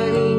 eternity.